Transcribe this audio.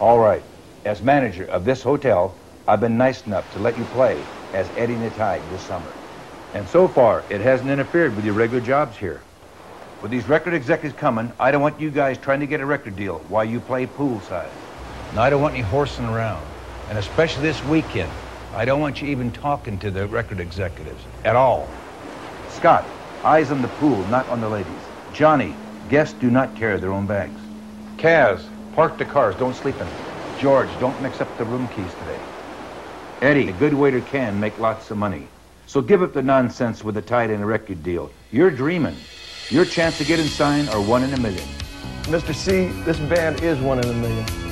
All right. As manager of this hotel, I've been nice enough to let you play as Eddie Tide this summer. And so far, it hasn't interfered with your regular jobs here. With these record executives coming, I don't want you guys trying to get a record deal while you play poolside. And I don't want any horsing around. And especially this weekend, I don't want you even talking to the record executives at all. Scott, eyes on the pool, not on the ladies. Johnny, guests do not carry their own bags. Kaz, park the cars, don't sleep in them. George, don't mix up the room keys today. Eddie, a good waiter can make lots of money. So give up the nonsense with the tide and a record deal. You're dreaming. Your chance of getting signed are one in a million. Mr. C, this band is one in a million.